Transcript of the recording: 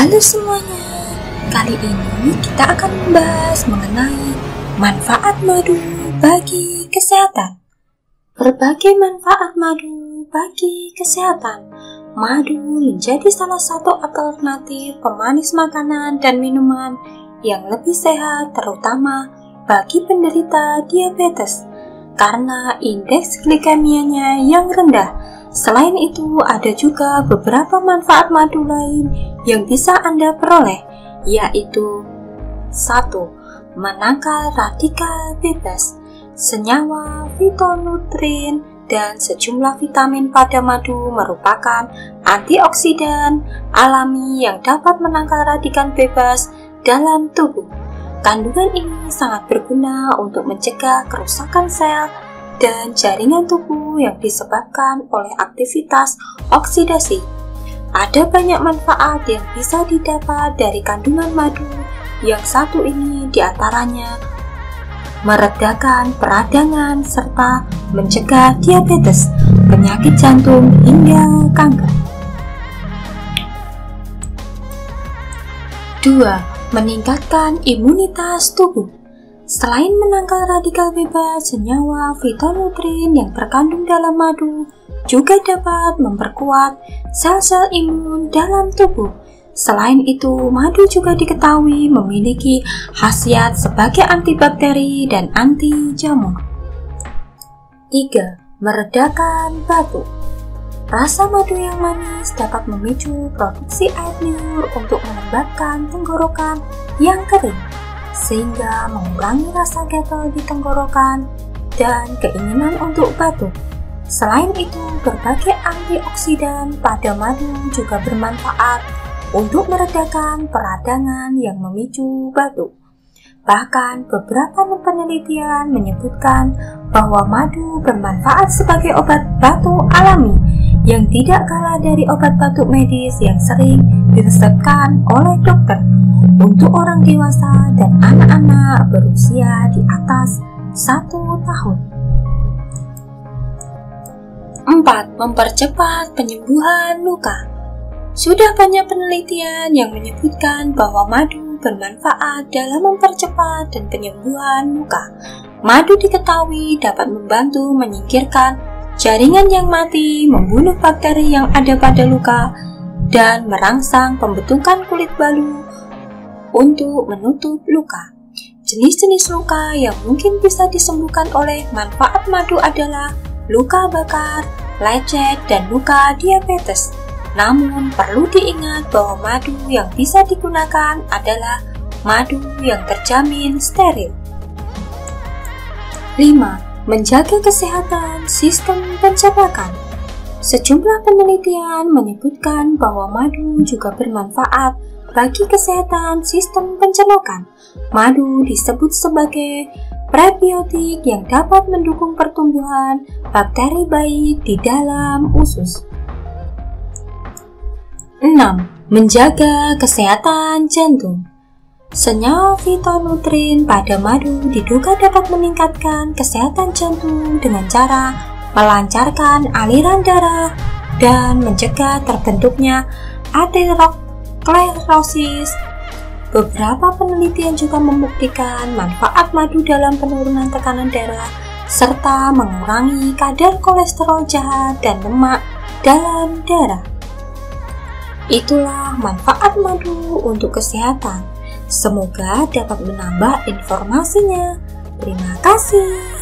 Halo semuanya, kali ini kita akan membahas mengenai manfaat madu bagi kesehatan. Berbagai manfaat madu bagi kesehatan. Madu menjadi salah satu alternatif pemanis makanan dan minuman yang lebih sehat terutama bagi penderita diabetes karena indeks glikemianya yang rendah Selain itu, ada juga beberapa manfaat madu lain yang bisa Anda peroleh, yaitu 1. Menangkal radikal bebas Senyawa, fitonutrin, dan sejumlah vitamin pada madu merupakan antioksidan alami yang dapat menangkal radikal bebas dalam tubuh. Kandungan ini sangat berguna untuk mencegah kerusakan sel dan jaringan tubuh yang disebabkan oleh aktivitas oksidasi. Ada banyak manfaat yang bisa didapat dari kandungan madu. Yang satu ini di antaranya meredakan peradangan serta mencegah diabetes, penyakit jantung hingga kanker. 2. Meningkatkan imunitas tubuh Selain menangkal radikal bebas, senyawa fitonutrin yang terkandung dalam madu juga dapat memperkuat sel-sel imun dalam tubuh. Selain itu, madu juga diketahui memiliki khasiat sebagai antibakteri dan anti jamur. 3. Meredakan batuk Rasa madu yang manis dapat memicu produksi air liur untuk menyebabkan tenggorokan yang kering sehingga mengurangi rasa gatal di tenggorokan dan keinginan untuk batuk. Selain itu, berbagai antioksidan pada madu juga bermanfaat untuk meredakan peradangan yang memicu batuk. Bahkan beberapa penelitian menyebutkan bahwa madu bermanfaat sebagai obat batuk alami yang tidak kalah dari obat batuk medis yang sering diresepkan oleh dokter untuk orang dewasa dan anak-anak berusia di atas satu tahun. 4. Mempercepat penyembuhan luka Sudah banyak penelitian yang menyebutkan bahwa madu bermanfaat dalam mempercepat dan penyembuhan luka. Madu diketahui dapat membantu menyingkirkan jaringan yang mati, membunuh bakteri yang ada pada luka, dan merangsang pembentukan kulit baru untuk menutup luka. Jenis-jenis luka yang mungkin bisa disembuhkan oleh manfaat madu adalah luka bakar, lecet, dan luka diabetes. Namun, perlu diingat bahwa madu yang bisa digunakan adalah madu yang terjamin steril. 5. Menjaga kesehatan sistem pencernaan Sejumlah penelitian menyebutkan bahwa madu juga bermanfaat bagi kesehatan sistem pencernaan. Madu disebut sebagai prebiotik yang dapat mendukung pertumbuhan bakteri baik di dalam usus. 6. Menjaga kesehatan jantung Senyawa fitonutrin pada madu diduga dapat meningkatkan kesehatan jantung dengan cara melancarkan aliran darah dan mencegah terbentuknya aterok sklerosis. Beberapa penelitian juga membuktikan manfaat madu dalam penurunan tekanan darah serta mengurangi kadar kolesterol jahat dan lemak dalam darah. Itulah manfaat madu untuk kesehatan. Semoga dapat menambah informasinya. Terima kasih.